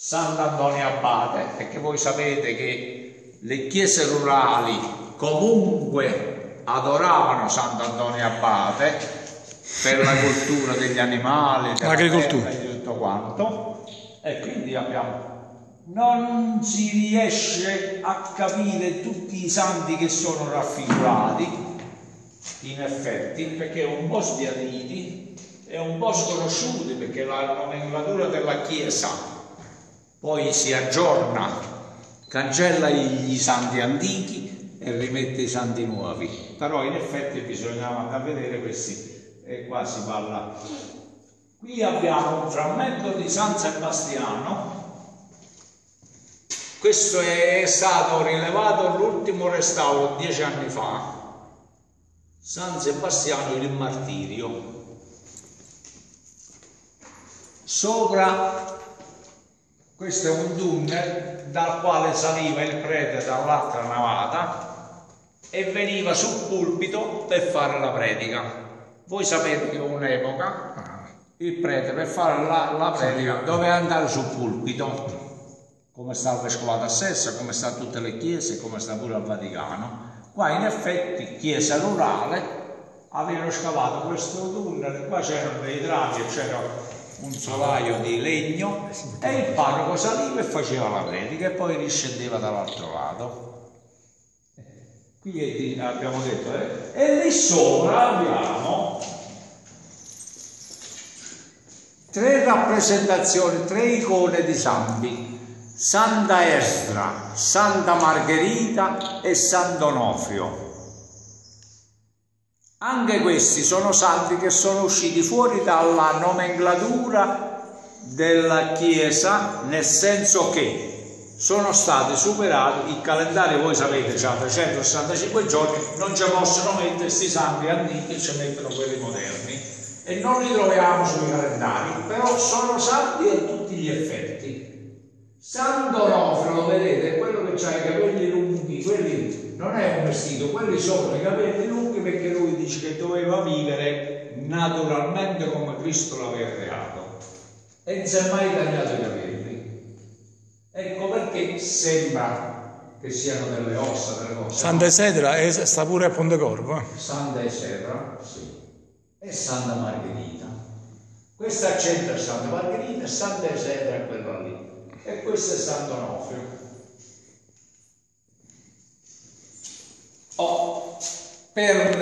Sant'Antonio Abate, perché voi sapete che le chiese rurali comunque adoravano Sant'Antonio Abate per la cultura degli animali, l'agricoltura e tutto quanto. E quindi abbiamo non si riesce a capire tutti i santi che sono raffigurati in effetti perché è un po' sbiaditi e un po' sconosciuti perché la nomenclatura della Chiesa poi si aggiorna, cancella gli santi antichi e rimette i santi nuovi. Però in effetti bisognava andare a vedere questi e qua si parla. Qui abbiamo un frammento di San Sebastiano questo è stato rilevato all'ultimo restauro dieci anni fa. San Sebastiano il martirio. Sopra questo è un tunnel dal quale saliva il prete dall'altra navata e veniva sul pulpito per fare la predica. Voi sapete che un'epoca il prete per fare la, la predica doveva andare sul pulpito come sta il Vescovato a Sessa, come sta tutte le chiese, come sta pure al Vaticano. Qua in effetti, chiesa rurale, avevano scavato questo tunnel, qua c'erano dei travi, c'era un solaio di legno e il parroco saliva e faceva la predica e poi riscendeva dall'altro lato. Qui abbiamo detto, eh? e lì sopra abbiamo tre rappresentazioni, tre icone di santi Santa Estra, Santa Margherita e Sant'Onofrio. Anche questi sono santi che sono usciti fuori dalla nomenclatura della Chiesa, nel senso che sono stati superati, il calendario voi sapete c'ha 365 giorni, non ci possono mettere questi santi antichi, ci mettono quelli moderni e non li troviamo sui calendari, però sono santi a tutti gli effetti. Sant'Onofrio, lo vedete, è quello che ha i capelli lunghi, quelli non è un vestito, quelli sono i capelli lunghi perché lui dice che doveva vivere naturalmente come Cristo l'aveva creato e non si è mai tagliato i capelli. Ecco perché sembra che siano delle ossa, delle cose. Santa Esedra è, sta pure a Pontecorvo. Eh? Santa Esedra, sì. E Santa Margherita. Questa c'entra Santa Margherita e Santa Esedra è quella lì e questo è Sant'Onofrio. Oh, per